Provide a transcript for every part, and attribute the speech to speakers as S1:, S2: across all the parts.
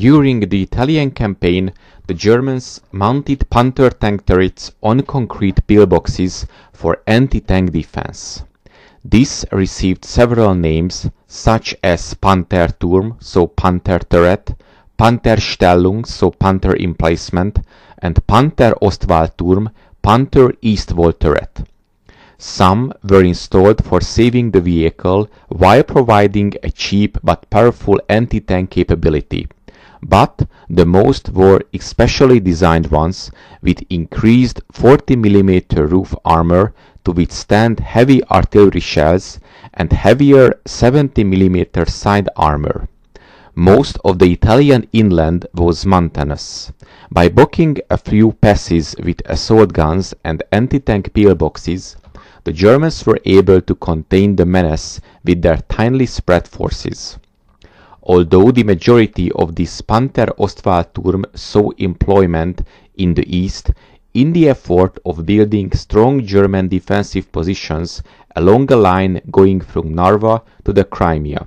S1: During the Italian campaign, the Germans mounted Panther tank turrets on concrete pillboxes for anti-tank defense. This received several names, such as Pantherturm, so Panther turret, Pantherstellung, so Panther emplacement, and Panther Ostwallturm, Panther east wall turret. Some were installed for saving the vehicle while providing a cheap but powerful anti-tank capability but the most were especially designed ones with increased 40 mm roof armor to withstand heavy artillery shells and heavier 70 mm side armor. Most of the Italian inland was mountainous. By blocking a few passes with assault guns and anti-tank pillboxes, the Germans were able to contain the menace with their thinly spread forces. Although the majority of this Panther Ostwallturm saw employment in the east, in the effort of building strong German defensive positions along a line going from Narva to the Crimea.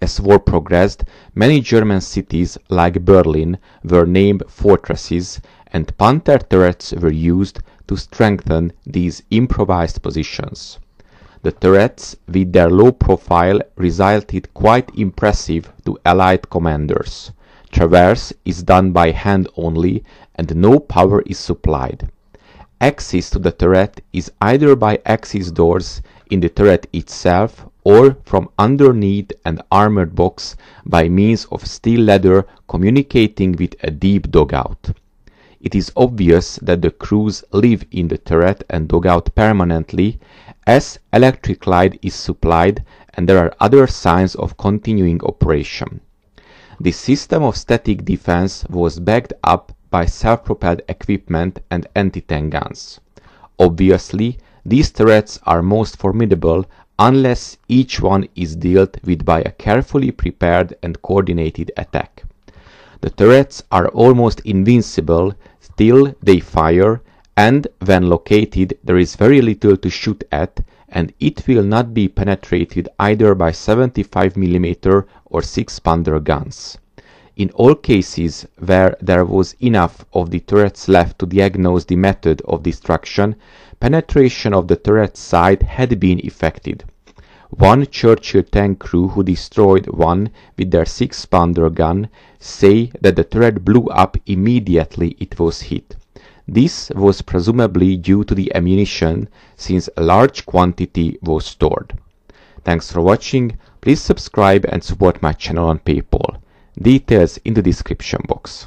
S1: As war progressed, many German cities like Berlin were named fortresses and Panther turrets were used to strengthen these improvised positions. The turrets, with their low profile, resulted quite impressive to Allied commanders. Traverse is done by hand only, and no power is supplied. Access to the turret is either by access doors in the turret itself or from underneath an armored box by means of steel ladder communicating with a deep dugout. It is obvious that the crews live in the turret and dugout permanently as electric light is supplied and there are other signs of continuing operation. The system of static defense was backed up by self-propelled equipment and anti-tank guns. Obviously, these turrets are most formidable unless each one is dealt with by a carefully prepared and coordinated attack. The turrets are almost invincible, still they fire and when located there is very little to shoot at and it will not be penetrated either by 75 mm or 6 pounder guns. In all cases where there was enough of the turrets left to diagnose the method of destruction, penetration of the turret side had been effected. One Churchill tank crew who destroyed one with their 6 pounder gun say that the turret blew up immediately it was hit. This was presumably due to the ammunition since a large quantity was stored. Thanks for watching, please subscribe and support my channel on Paypal. Details in the description box.